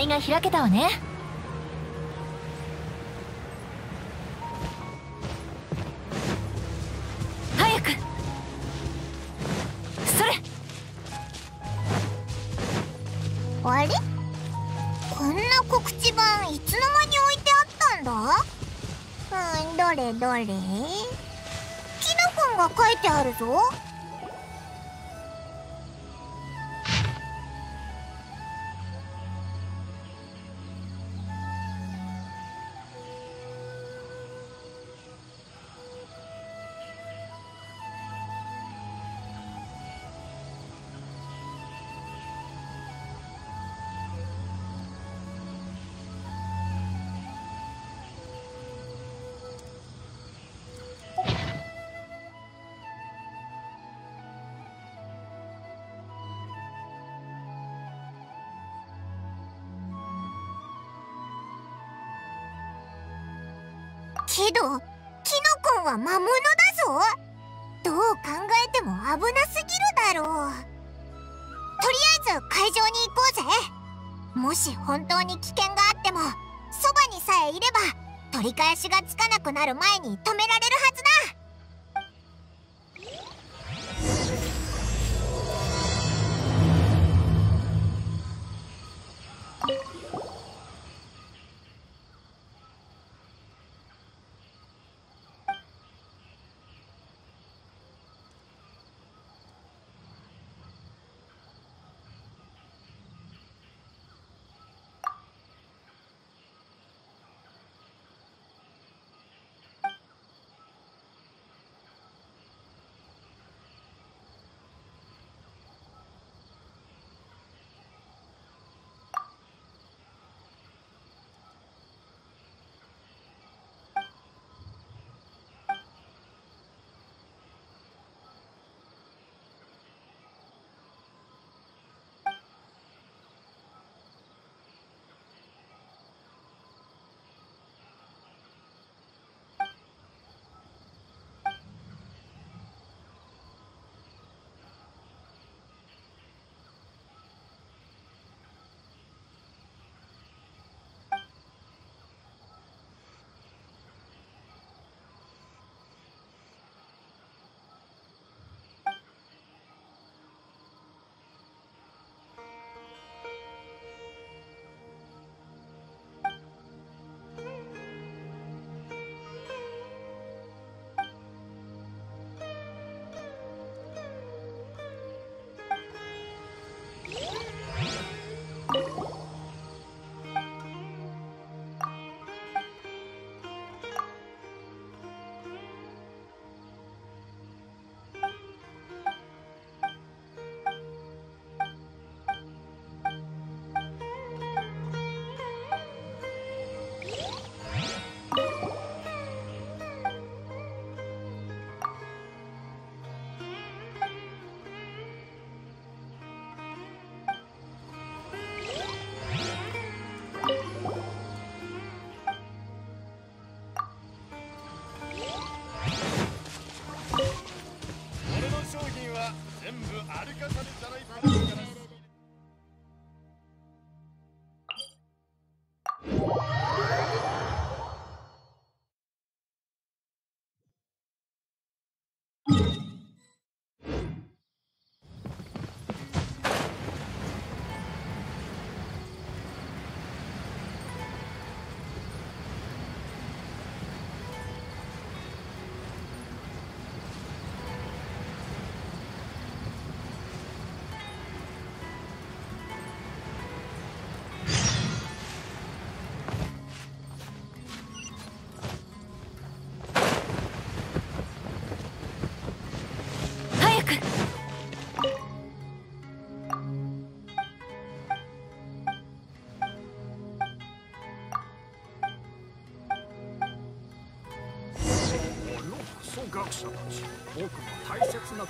いが開けたわね。早く。それ。あれ？こんな告知板いつの間に置いてあったんだ？うんどれどれ？キノコンが書いてあるぞ。は魔物だぞ。どう考えても危なすぎるだろう。とりあえず会場に行こうぜ。もし本当に危険があってもそばにさえいれば取り返しがつかなくなる前に止められるはずだ。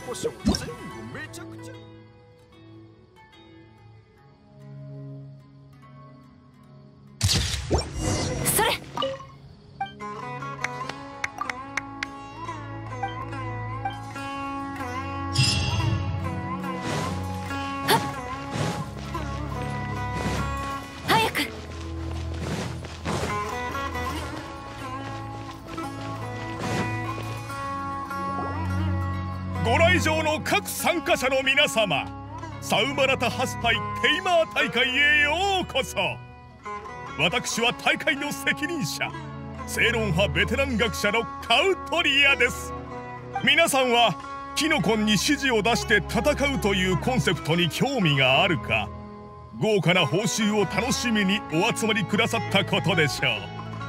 大場の各参加者の皆様サウマラタハスパイテイマー大会へようこそ。私は大会の責任者正論派ベテラン学者のカウトリアです。皆さんはキノコンに指示を出して戦うというコンセプトに興味があるか豪華な報酬を楽しみにお集まりくださったことでしょ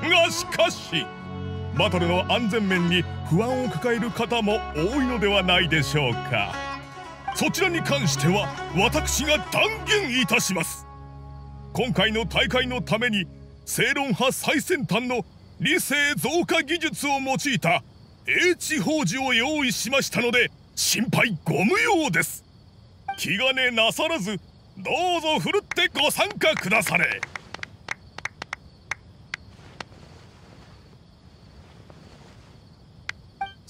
う。がしかしバトルの安全面に不安を抱える方も多いのではないでしょうか。そちらに関しては私が断言いたします。今回の大会のために正論派最先端の理性増加技術を用いた英知宝珠を用意しましたので心配ご無用です。気兼ねなさらずどうぞふるってご参加くだされ。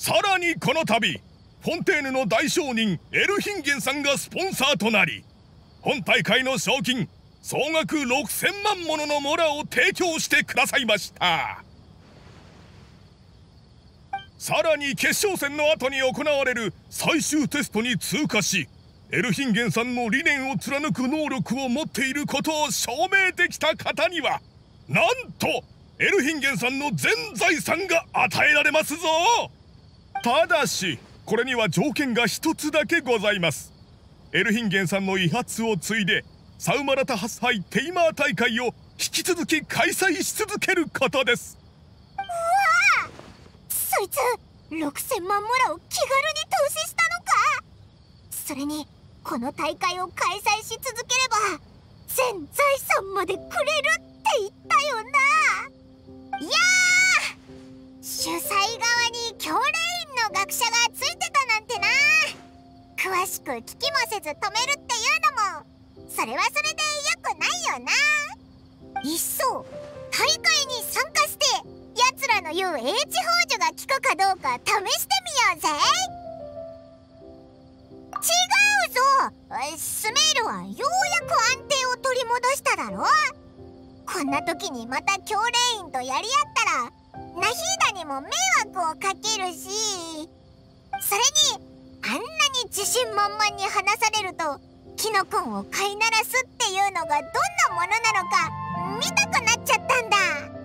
さらにこの度フォンテーヌの大商人エルヒンゲンさんがスポンサーとなり本大会の賞金総額6000万もののモラを提供してくださいました。さらに決勝戦の後に行われる最終テストに通過しエルヒンゲンさんの理念を貫く能力を持っていることを証明できた方にはなんとエルヒンゲンさんの全財産が与えられますぞ!ただしこれには条件が一つだけございます。エルヒンゲンさんの遺発を継いでサウマラタハスハイテイマー大会を引き続き開催し続けることです。うわそいつ6000万モラを気軽に投資したのか？それにこの大会を開催し続ければ全財産までくれるって言ったよな。いや主催側に教練員の学者がついてたなんてな。詳しく聞きもせず止めるっていうのも。それはそれでよくないよな。いっそ大会に参加して奴らの言う英知宝珠が効くかどうか試してみようぜ。違うぞ。スメールはようやく安定を取り戻しただろ。こんな時にまた教練員とやり合ったらナヒーダにも迷惑をかけるしそれにあんなに自信満々に話されるとキノコンを飼いならすっていうのがどんなものなのか見たくなっちゃったんだ。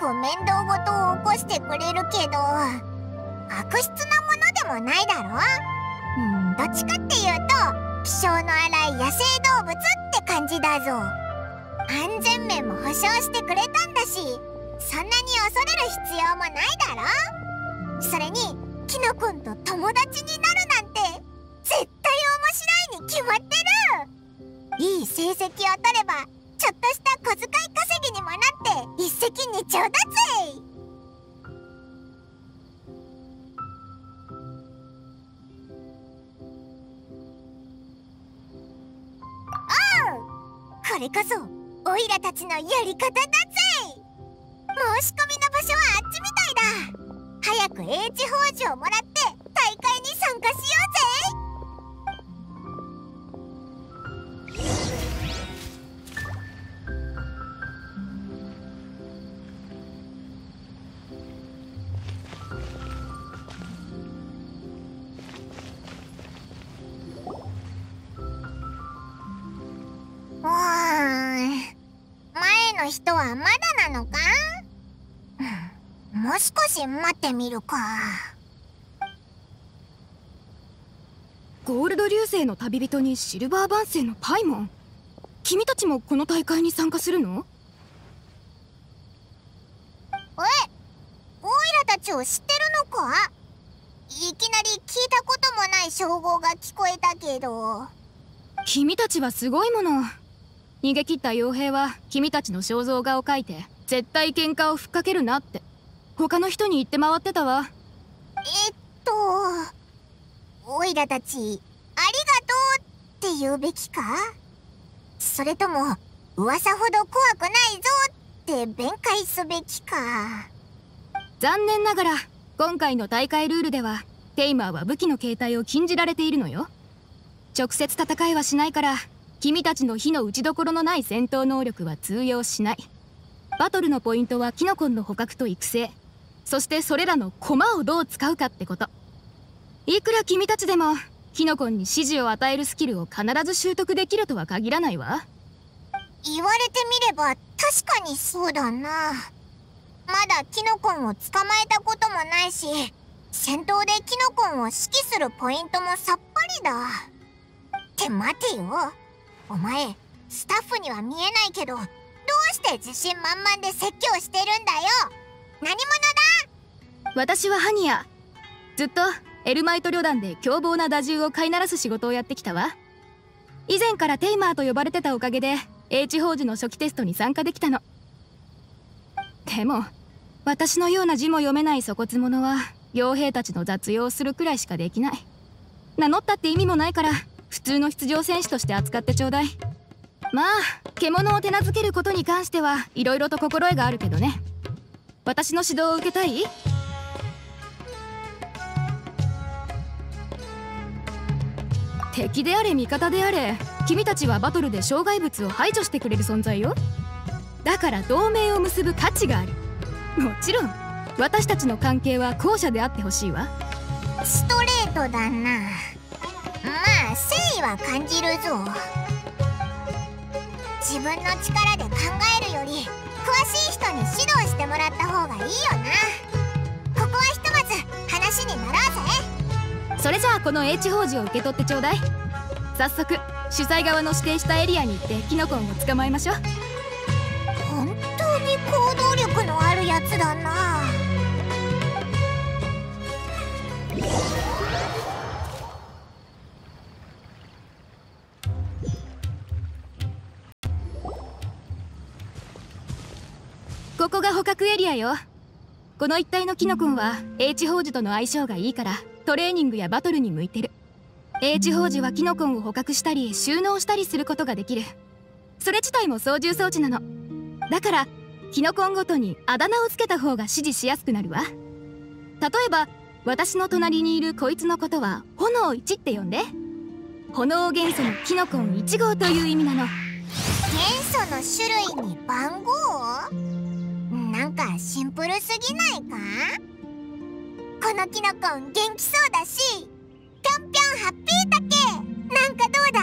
く面倒事を起こしてくれるけど悪質なものでもないだろ？うん。どっちかっていうと気性の荒い野生動物って感じだぞ。安全面も保証してくれたんだしそんなに恐れる必要もないだろ？それにキノコンと友達になるなんて絶対面白いに決まってる！いい成績を取ればちょっとした小遣い稼ぎにもなって一石二鳥だぜおうこれこそオイラたちのやり方だぜ申し込みの場所はあっちみたいだ。早く英知宝珠をもら待ってみるか。ゴールド流星の旅人にシルバー番星のパイモン。君たちもこの大会に参加するの？え？オイラたちを知ってるのか？いきなり聞いたこともない称号が聞こえたけど。君たちはすごいもの。逃げ切った傭兵は君たちの肖像画を描いて絶対喧嘩をふっかけるなって他の人に言って回ってたわ。えっとオイラたちありがとうって言うべきか？それとも噂ほど怖くないぞって弁解すべきか？残念ながら今回の大会ルールではテイマーは武器の携帯を禁じられているのよ。直接戦いはしないから君たちの火の打ちどころのない戦闘能力は通用しない。バトルのポイントはキノコンの捕獲と育成そしてそれらの駒をどう使うかってこと。いくら君たちでもキノコンに指示を与えるスキルを必ず習得できるとは限らないわ。言われてみれば確かにそうだな。まだキノコンを捕まえたこともないし戦闘でキノコンを指揮するポイントもさっぱりだ。って待てよ。お前スタッフには見えないけどどうして自信満々で説教してるんだよ。何者だ私はハニヤずっとエルマイト旅団で凶暴な打獣を飼いならす仕事をやってきたわ。以前からテイマーと呼ばれてたおかげで H 宝珠の初期テストに参加できたの。でも私のような字も読めない粗骨者は傭兵たちの雑用をするくらいしかできない。名乗ったって意味もないから普通の出場選手として扱ってちょうだい。まあ獣を手なずけることに関しては色々と心得があるけどね。私の指導を受けたい？敵であれ味方であれ君たちはバトルで障害物を排除してくれる存在よ。だから同盟を結ぶ価値がある。もちろん私たちの関係は後者であってほしいわ。ストレートだな。まあ誠意は感じるぞ。自分の力で考えるより詳しい人に指導してもらった方がいいよな。ここはひとまず話になろうぜ。それじゃあこの H 宝珠を受け取ってちょうだい。早速主催側の指定したエリアに行ってキノコンを捕まえましょう。本当に行動力のあるやつだな。ここが捕獲エリアよ。この一帯のキノコンは H 宝珠との相性がいいからトレーニングやバトルに向いてる。H 宝珠はキノコンを捕獲したり収納したりすることができる。それ自体も操縦装置なの。だからキノコンごとにあだ名をつけた方が指示しやすくなるわ。例えば私の隣にいるこいつのことは炎1って呼んで。炎元素のキノコン1号という意味なの。元素の種類に番号？なんかシンプルすぎないか？このキノコン元気そうだしぴょんぴょんハッピーだけ。なんかどうだ？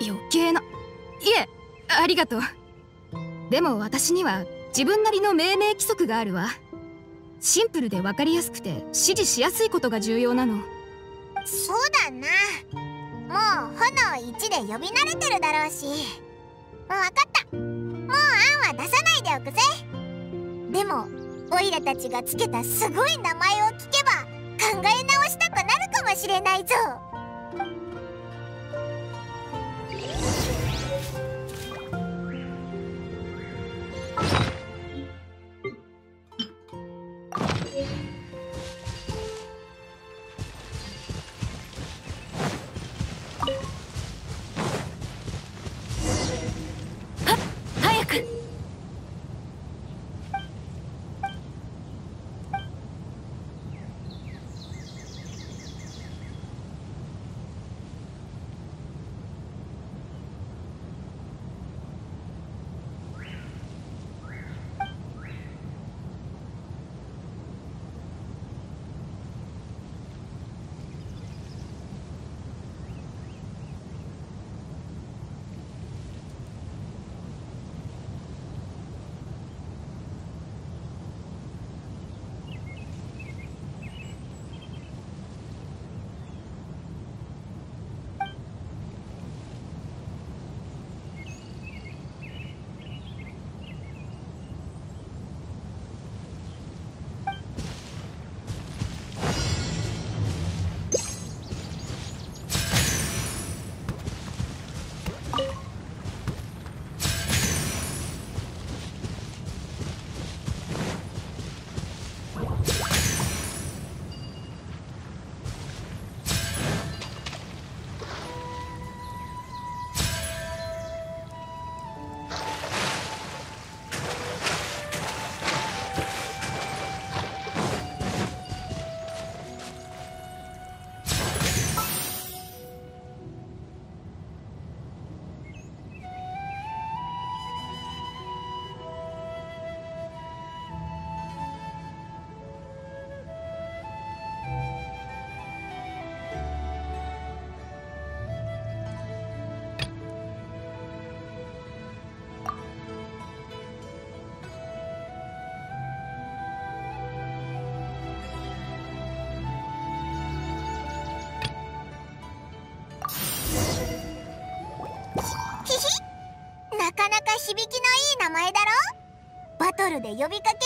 余計な。いえありがとう。でも私には自分なりの命名規則があるわ。シンプルで分かりやすくて指示しやすいことが重要なの。そうだな。もう炎1で呼び慣れてるだろうし。分かったでもオイラたちがつけたすごい名前を聞けば考え直したくなるかもしれないぞ。トルで呼びかけ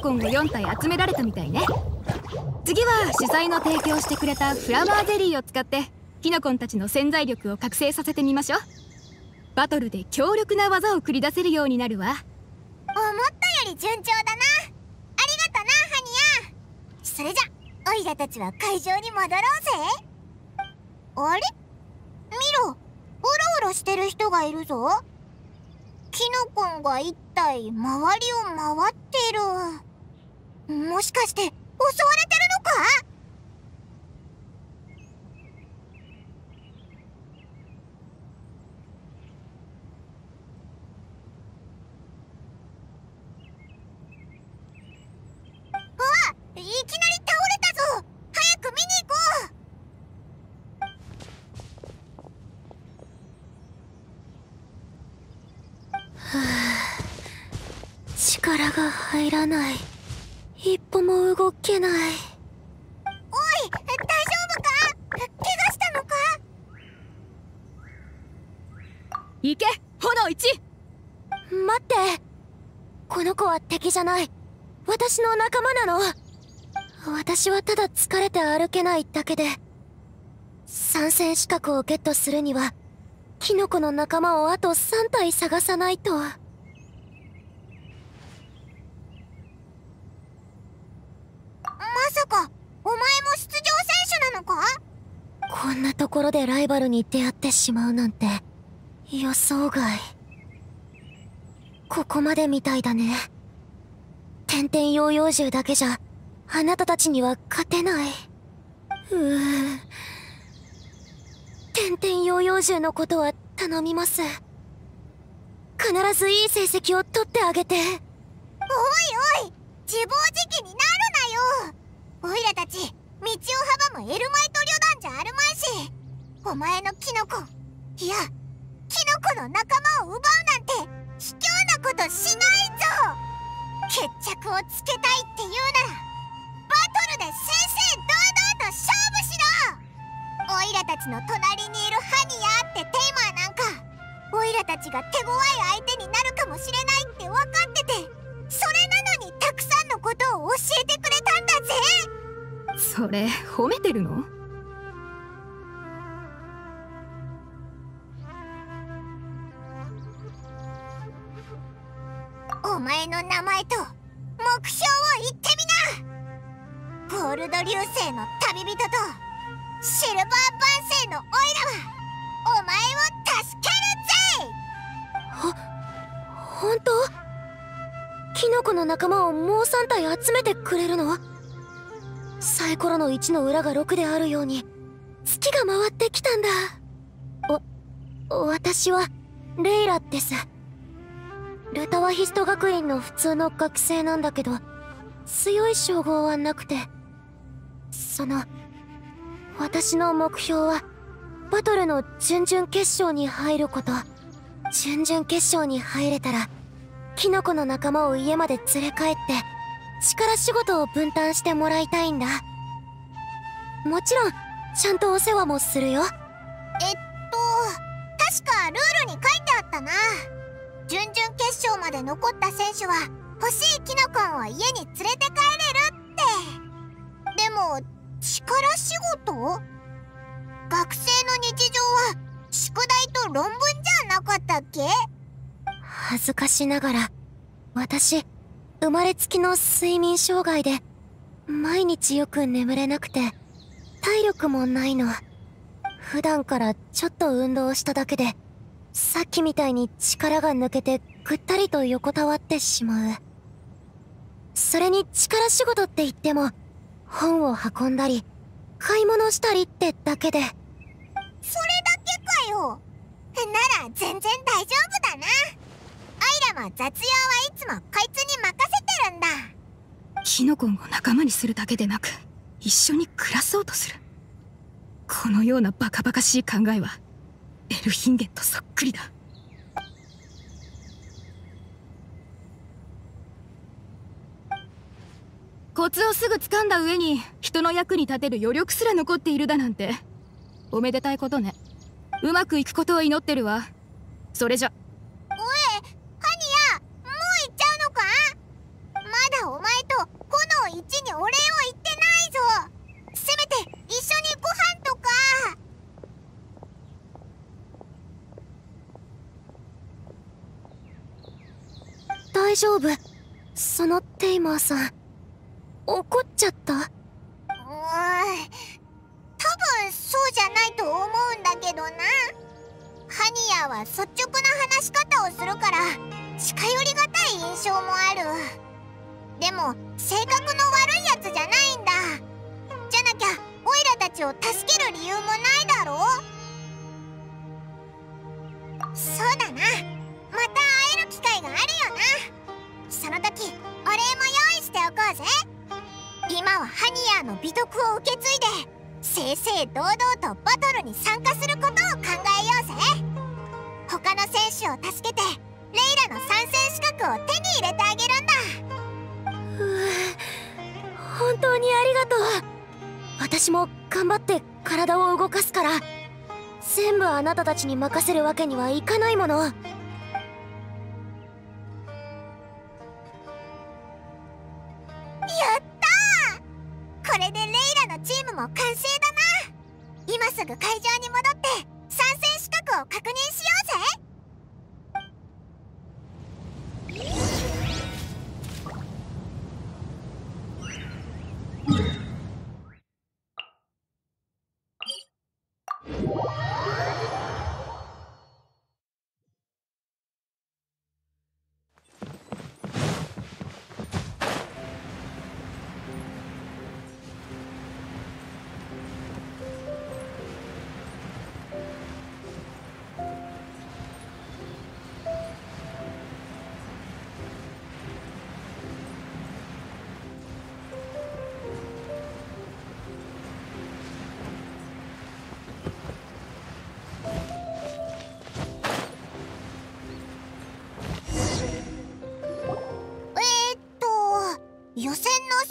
コンを4体集められたみたいね。次は主催の提供してくれたフラワーゼリーを使ってキノコンたちの潜在力を覚醒させてみましょう。バトルで強力な技を繰り出せるようになるわ。思ったより順調だな。ありがとなハニヤ。それじゃオイラたちは会場に戻ろうぜ。あれ？見ろ。うろうろしてる人がいるぞ。キノコンが一体周りを回ってる。もしかして襲われてるのか？あいきなり倒れたぞ。早く見に行こう。力が入らない。一歩も動けない。おい大丈夫か？怪我したのか？行け炎1待って。この子は敵じゃない。私の仲間なの。私はただ疲れて歩けないだけで参戦資格をゲットするにはキノコの仲間をあと3体探さないとまさかお前も出場選手なのか？こんなところでライバルに出会ってしまうなんて予想外。ここまでみたいだね。天々ヨーヨー獣だけじゃあなたたちには勝てない。うー。天々ヨーヨー獣のことは頼みます。必ずいい成績を取ってあげて。おいおい自暴自棄になるなよオイラたち道を阻むエルマイト旅団じゃあるまいし。お前のキノコいやキノコの仲間を奪うなんて卑怯なことしないぞ。決着をつけたいって言うならバトルで正々堂々と勝負しろ。オイラたちの隣にいるハニヤってテイマーなんかオイラたちが手強い相手になるかもしれないって分かっててそれなのにたくさんのことを教えてくれたんだ。ぜそれ褒めてるの？お前の名前と目標を言ってみな。ゴールド流星の旅人とシルバー万世のオイラはお前を助けるぜ！本当？キノコの仲間をもう3体集めてくれるの？サイコロの1の裏が6であるように月が回ってきたんだ。お私はレイラです。ルタワヒスト学院の普通の学生なんだけど強い称号はなくてその私の目標はバトルの準々決勝に入ること。準々決勝に入れたらキノコの仲間を家まで連れ帰って力仕事を分担してもらいたいんだ。もちろんちゃんとお世話もするよ。えっと確かルールに書いてあったな。準々決勝まで残った選手は欲しいキノコンを家に連れて帰れるって。でも力仕事？学生の日常は宿題と論文じゃなかったっけ？恥ずかしながら私生まれつきの睡眠障害で毎日よく眠れなくて体力もないの。普段からちょっと運動しただけでさっきみたいに力が抜けてぐったりと横たわってしまう。それに力仕事って言っても本を運んだり買い物したりってだけで。それだけかよ。なら全然大丈夫だな。イラも雑用はいつもこいつに任せてるんだ。キノコンを仲間にするだけでなく一緒に暮らそうとする。このようなバカバカしい考えはエルヒンゲンとそっくりだ。コツをすぐ掴んだ上に人の役に立てる余力すら残っているだなんておめでたいことね。うまくいくことを祈ってるわ。それじゃおいハニヤもう行っちゃうのかまだお前と炎1にお礼を言ってないぞせめて一緒にご飯とか大丈夫そのテイマーさん。怒っちゃった。たちに任せるわけにはいかないもの。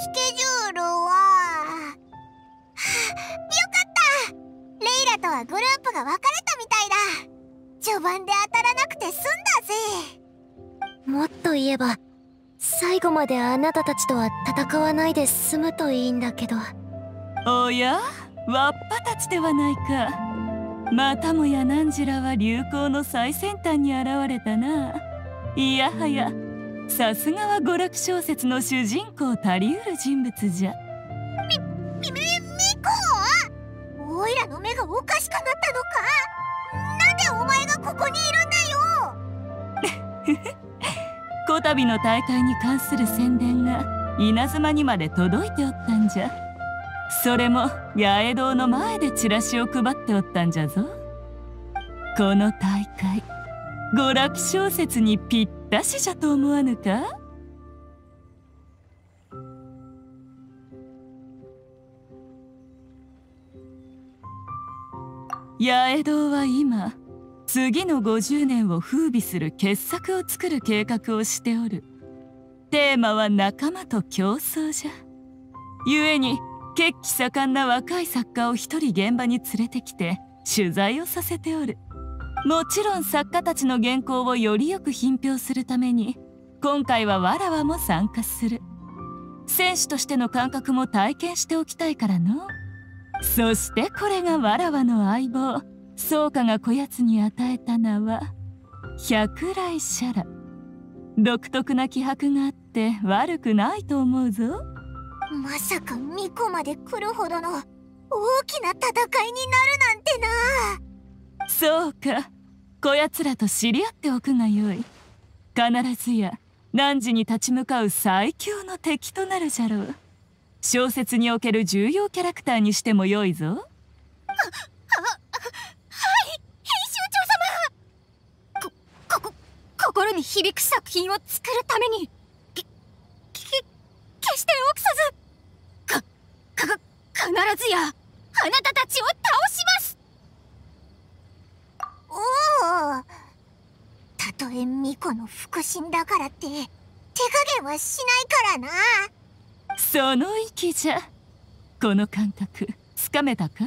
スケジュールは。はあよかった。レイラとはグループが分かれたみたいだ。序盤で当たらなくて済んだぜ。もっと言えば最後まであなたたちとは戦わないで済むといいんだけど。おや？わっぱたちではないか。またもや汝らは流行の最先端に現れたな。いやはやさすがは娯楽小説の主人公たりうる人物じゃ。みみみこおいらの目がおかしくなったのか？なんでお前がここにいるんだよ？こたびの大会に関する宣伝が稲妻にまで届いておったんじゃ。それも八重堂の前でチラシを配っておったんじゃぞ。この大会娯楽小説にぴったしじゃと思わぬか？八重堂は今次の50年を風靡する傑作を作る計画をしておる。テーマは仲間と競争じゃ。故に血気盛んな若い作家を一人現場に連れてきて取材をさせておる。もちろん作家たちの原稿をよりよく品評するために今回はわらわも参加する。選手としての感覚も体験しておきたいからの。そしてこれがわらわの相棒。宗家がこやつに与えた名は百来シャラ独特な気迫があって悪くないと思うぞ。まさかミコまで来るほどの大きな戦いになるなんてな。そうか。こやつらと知り合っておくがよい。必ずや汝に立ち向かう最強の敵となるじゃろう。小説における重要キャラクターにしてもよいぞ。はははい編集長様。ここ心に響く作品を作るためにきき決して臆さずかか必ずやあなたたちを倒します。おおたとえミコの腹心だからって手加減はしないからな。その息じゃこの感覚つかめたか？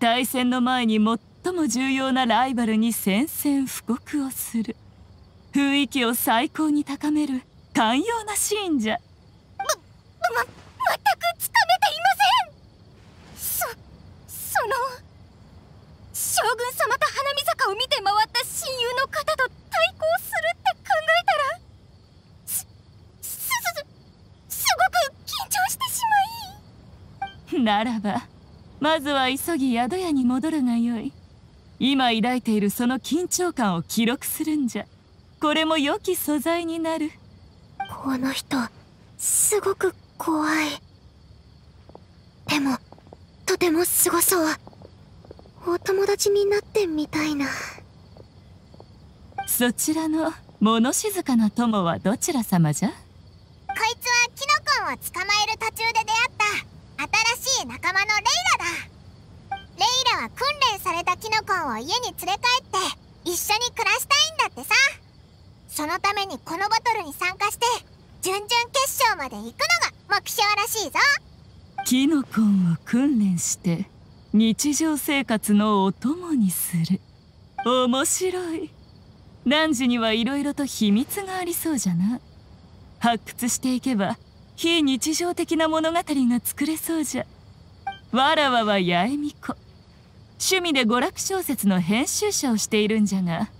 対戦の前に最も重要なライバルに宣戦布告をする。雰囲気を最高に高める寛容なシーンじゃ。ま全くつかめていません。そその将軍様と花見坂を見て回った親友の方と対抗するって考えたらすすすすごく緊張してしまい。ならばまずは急ぎ宿屋に戻るがよい。今抱いているその緊張感を記録するんじゃ。これも良き素材になる。この人すごく怖い。でもとてもすごそうお友達になってみたいな。そちらの物静かな友はどちら様じゃ？こいつはキノコンを捕まえる途中で出会った。新しい仲間のレイラだ。レイラは訓練されたキノコンを家に連れ帰って一緒に暮らしたいんだってさ。そのためにこのバトルに参加して準々決勝まで行くのが目標らしいぞ。キノコンを訓練して日常生活のお供にする。面白い。汝にはいろいろと秘密がありそうじゃな。発掘していけば非日常的な物語が作れそうじゃ。わらわは八重美子。趣味で娯楽小説の編集者をしているんじゃが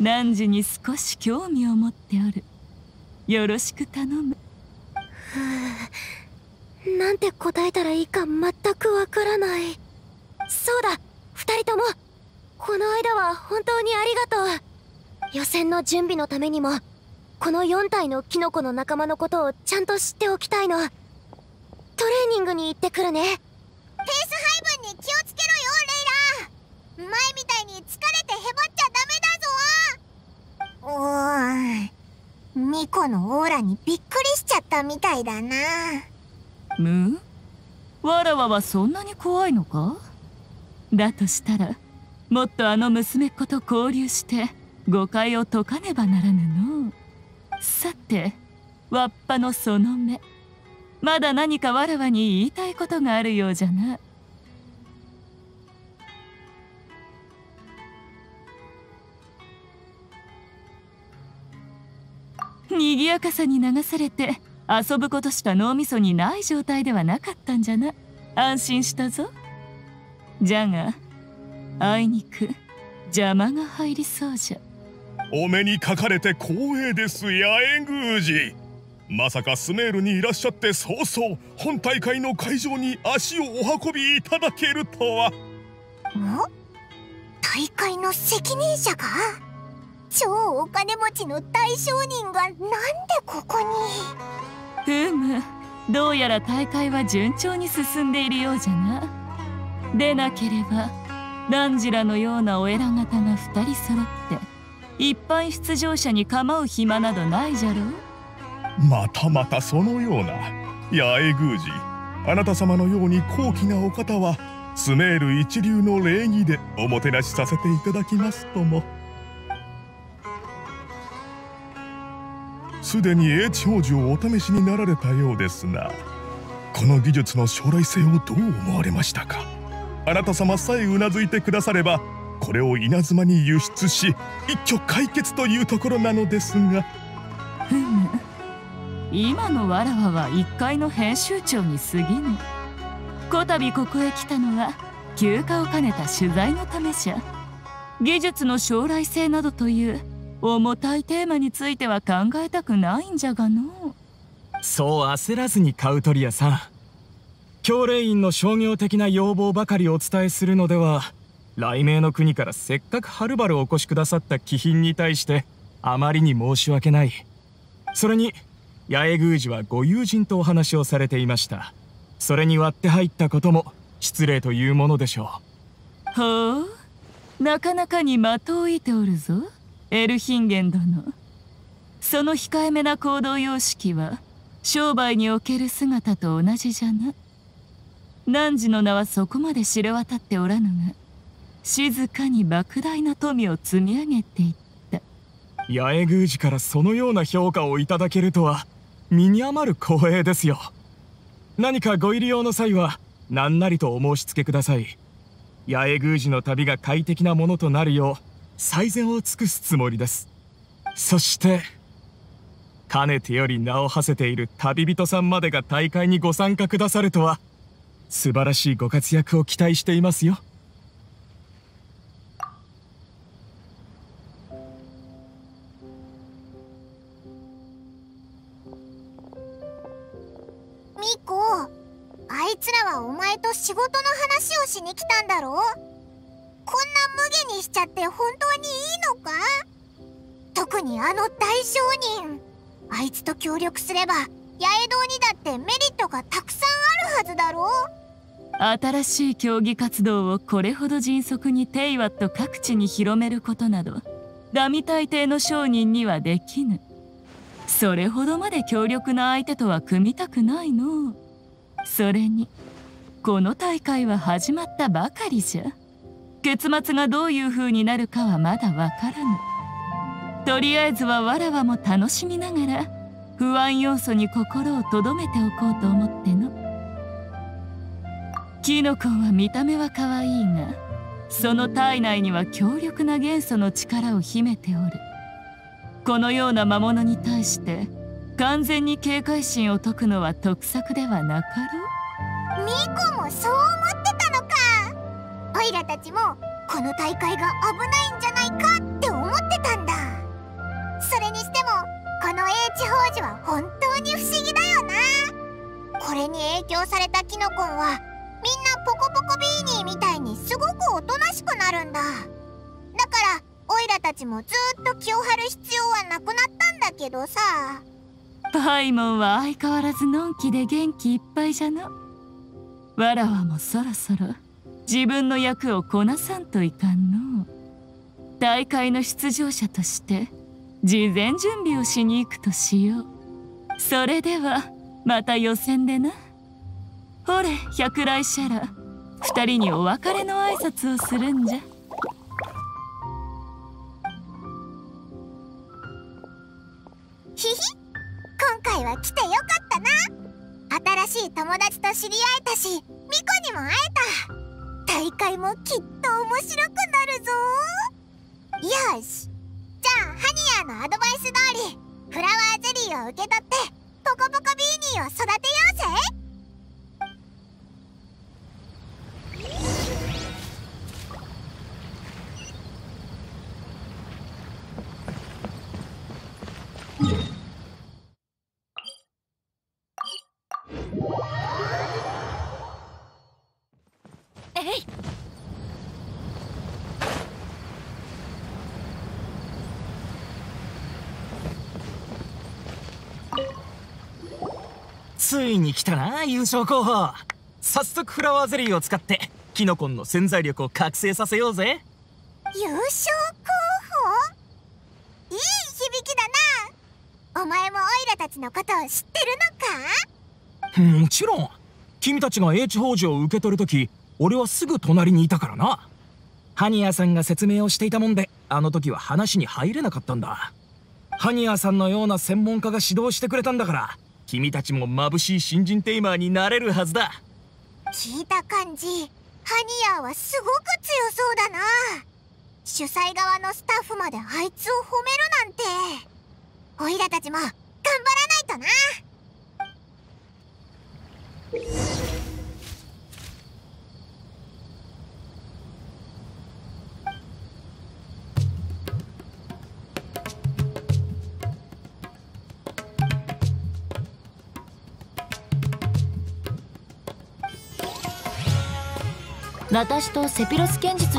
汝に少し興味を持っておる。よろしく頼む。なんて答えたらいいか全くわからない。そうだ。二人とも。この間は本当にありがとう。予選の準備のためにも。この4体のキノコの仲間のことをちゃんと知っておきたいの。トレーニングに行ってくるね。ペース配分に気をつけろよレイラ前みたいに疲れてへばっちゃダメだぞ。おーんミコのオーラにびっくりしちゃったみたいだな。む？わらわはそんなに怖いのか？だとしたらもっとあの娘っ子と交流して誤解を解かねばならぬの。さてわっぱのその目。まだ何かわらわに言いたいことがあるようじゃな。賑やかさに流されて遊ぶことしか脳みそにない状態ではなかったんじゃな。安心したぞ。じゃがあいにく邪魔が入りそうじゃ。お目にかかれて光栄です八重宮司。まさかスメールにいらっしゃって早々本大会の会場に足をお運びいただけるとは。ん？大会の責任者が？超お金持ちの大商人がなんでここに？ふむどうやら大会は順調に進んでいるようじゃなでなければランジラのようなお偉方が2人揃って一般出場者に構う暇などないじゃろう？またまたそのような。八重宮司あなた様のように高貴なお方はスメール一流の礼儀でおもてなしさせていただきますとも。すでに英知宝珠をお試しになられたようですなこの技術の将来性をどう思われましたか？あなた様さえうなずいてくださればこれを稲妻に輸出し一挙解決というところなのですが。ふむ今のわらわは一階の編集長に過ぎぬ。こたびここへ来たのは休暇を兼ねた取材のためじゃ。技術の将来性などという重たいテーマについては考えたくないんじゃがの。そう焦らずに買う鳥屋さん教令員の商業的な要望ばかりお伝えするのでは雷鳴の国からせっかくはるばるお越しくださった貴賓に対してあまりに申し訳ない。それに八重宮司はご友人とお話をされていました。それに割って入ったことも失礼というものでしょう。ほうなかなかに的を射ておるぞ。エルヒンゲン殿。その控えめな行動様式は商売における姿と同じじゃな。汝の名はそこまで知れ渡っておらぬが静かに莫大な富を積み上げていった。八重宮司からそのような評価をいただけるとは身に余る光栄ですよ。何かご入り用の際は何なりとお申し付けください。八重宮司の旅が快適なものとなるよう最善を尽くすつもりです。そしてかねてより名を馳せている旅人さんまでが大会にご参加くださるとは素晴らしいご活躍を期待していますよ。ミコあいつらはお前と仕事の話をしに来たんだろ？こんな無下にしちゃって本当にいいのか？特にあの大商人。あいつと協力すれば八重堂にだってメリットがたくさんあるはずだろ？う新しい競技活動をこれほど迅速にテイワット各地に広めることなどダミ大帝の商人にはできぬ。それほどまで強力な相手とは組みたくないの。それにこの大会は始まったばかりじゃ。結末がどういう風になるかはまだわからぬ。とりあえずはわらわも楽しみながら不安要素に心を留めておこうと思っての。キノコンは見た目は可愛いがその体内には強力な元素の力を秘めておる。このような魔物に対して完全に警戒心を解くのは得策ではなかろう。ミコもそう思ってたのか。オイラたちもこの大会が危ないんじゃないかって思ってたんだ。それにしてもこの英知宝珠は本当に不思議だよな。これに影響されたキノコンはみんなポコポコビーニーみたいにすごくおとなしくなるんだ。だからオイラたちもずっと気を張る必要はなくなったんだけどさ。パイモンは相変わらずのんきで元気いっぱいじゃなわらわもそろそろ自分の役をこなさんといかんの。大会の出場者として事前準備をしに行くとしよう。それではまた予選でな。ほれ百来シャラ二人にお別れの挨拶をするんじゃ。ひひ。今回は来てよかったな。新しい友達と知り合えたしミコにも会えた。大会もきっと面白くなるぞ。よし。じゃあハニヤーのアドバイス通りフラワーゼリーを受け取ってポコポコビーニーを育てようぜえいついに来たな優勝候補早速フラワーゼリーを使ってキノコンの潜在力を覚醒させようぜ。優勝候補？いい響きだな。お前もオイラたちのことを知ってるのか？もちろん。君たちが H 宝珠を受け取るとき俺はすぐ隣にいたからな。ハニヤさんが説明をしていたもんであの時は話に入れなかったんだ。ハニヤさんのような専門家が指導してくれたんだから君たちも眩しい新人テイマーになれるはずだ聞いた感じハニヤーはすごく強そうだな。主催側のスタッフまであいつを褒めるなんて。オイラたちも頑張らないとな。私とセピロス剣術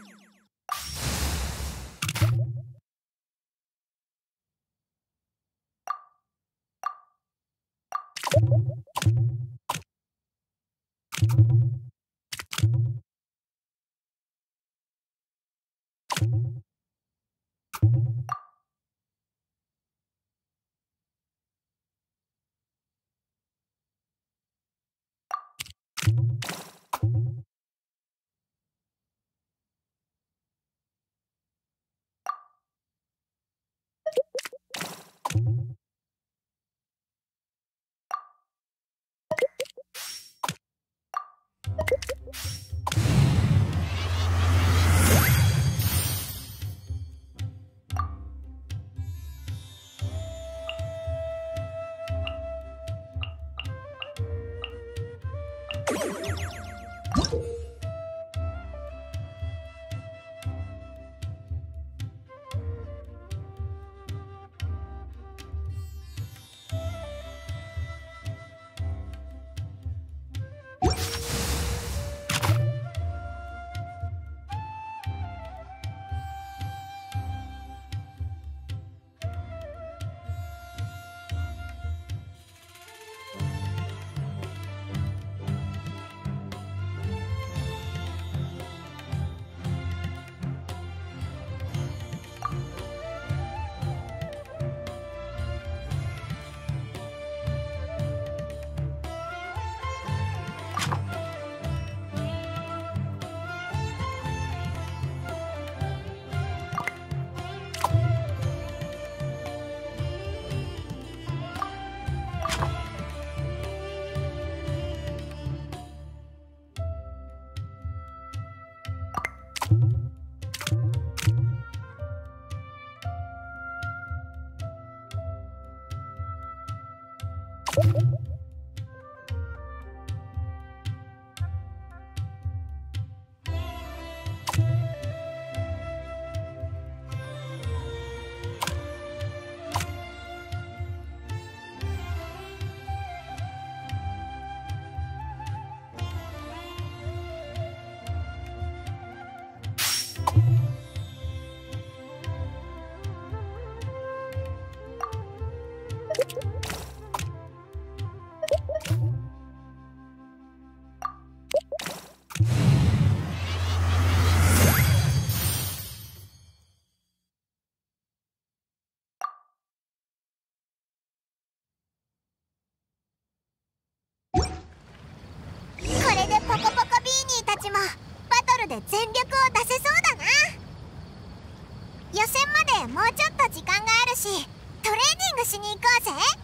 で全力を出せそうだな。予選までもうちょっと時間があるしトレーニングしに行こうぜ。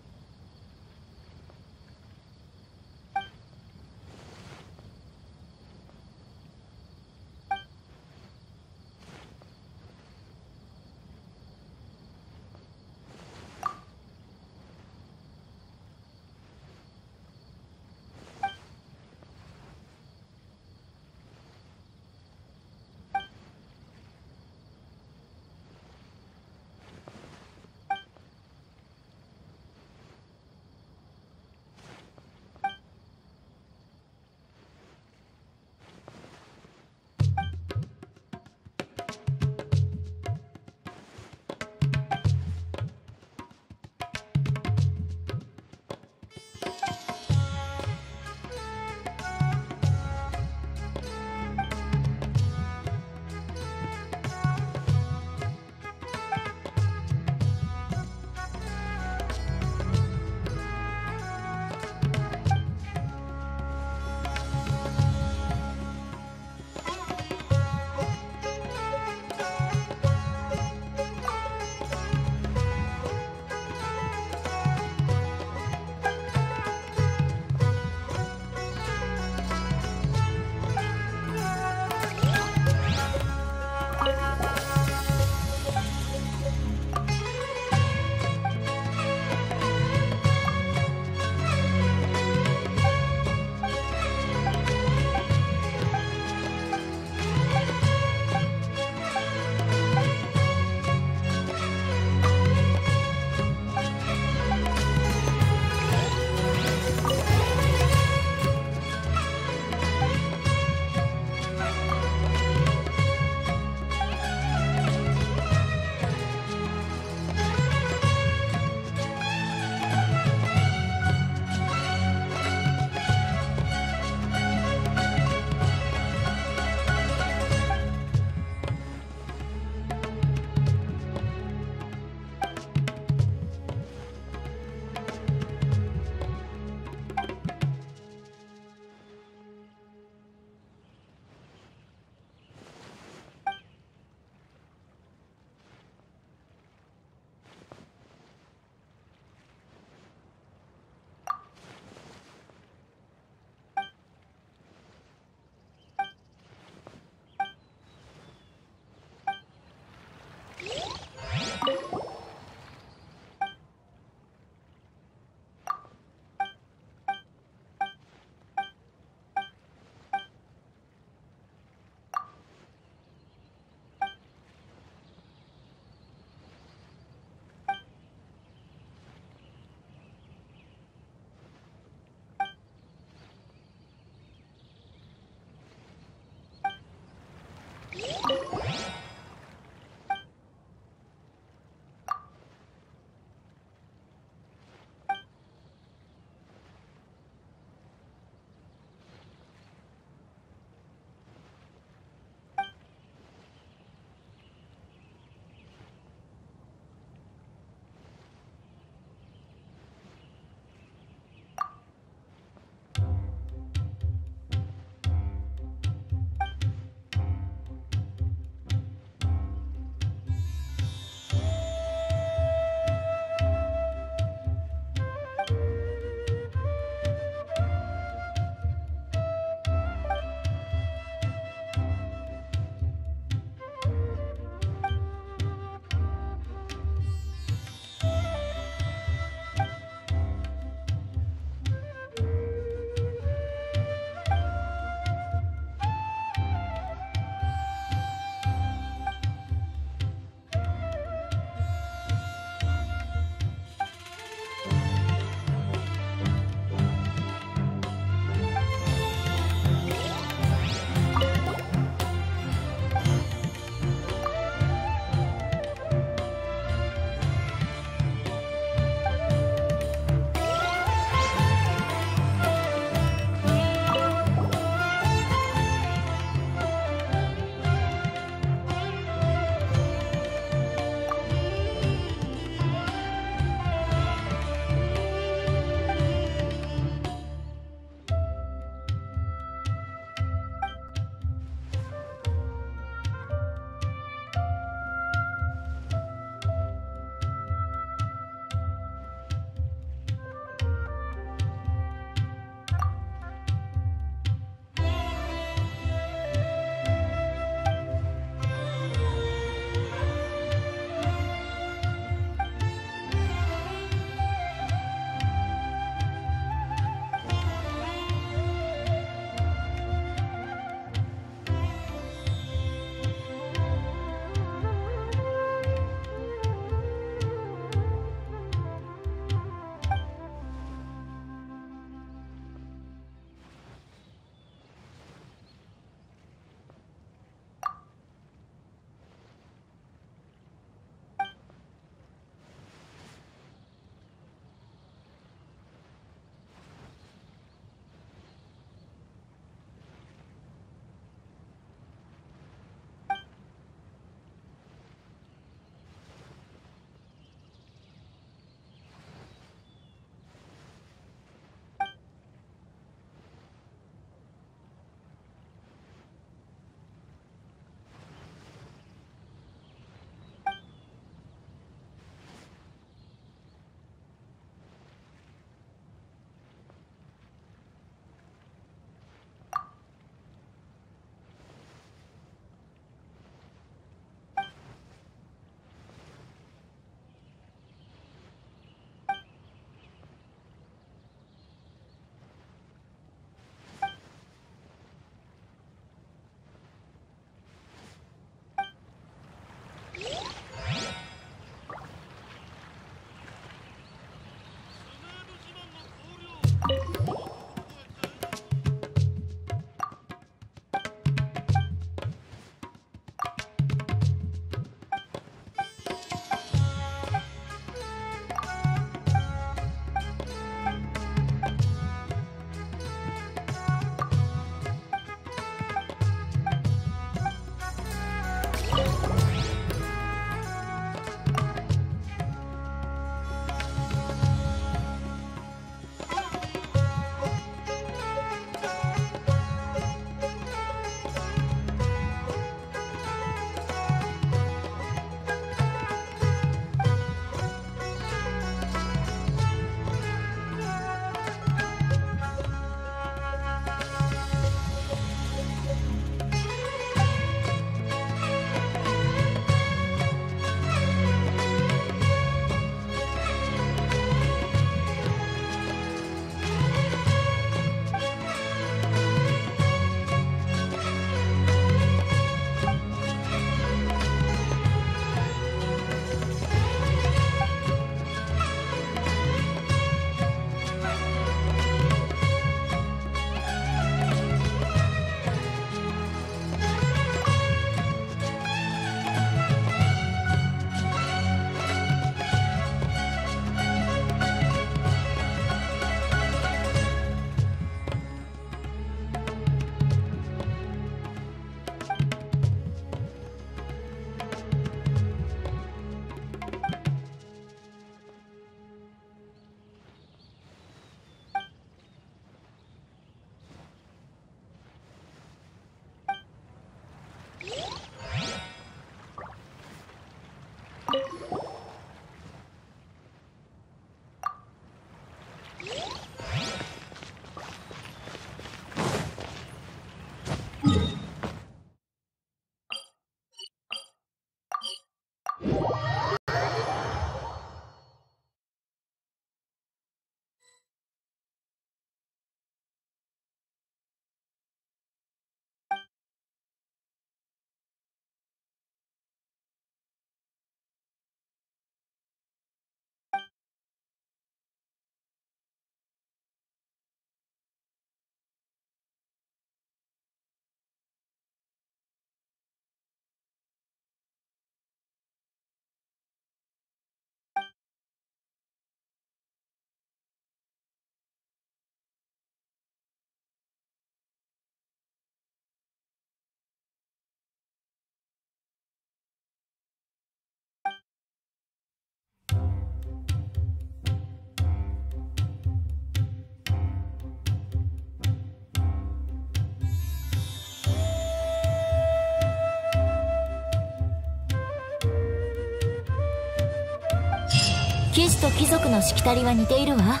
騎士と貴族のしきたりは似ているわ。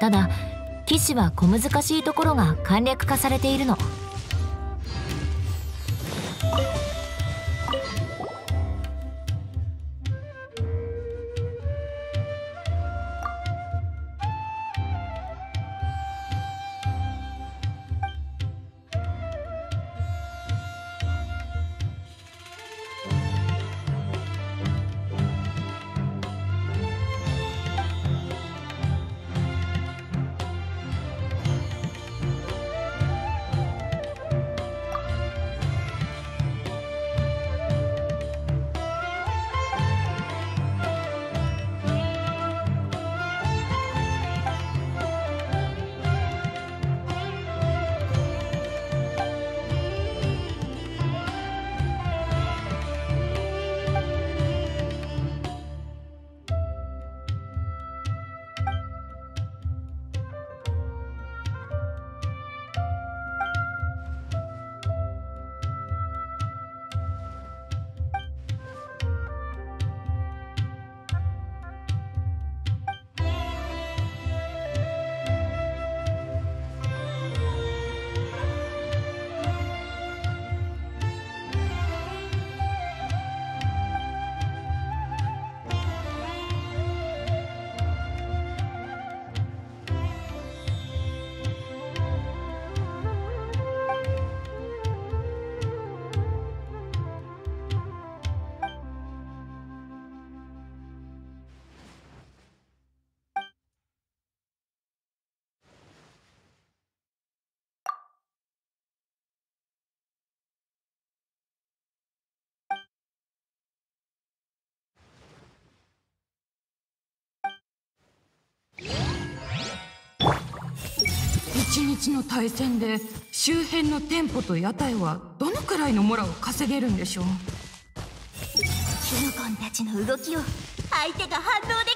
ただ騎士は小難しいところが簡略化されているの。一日の対戦で周辺の店舗と屋台はどのくらいのモラを稼げるんでしょう？キノコンたちの動きを相手が反応で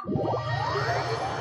Música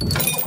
you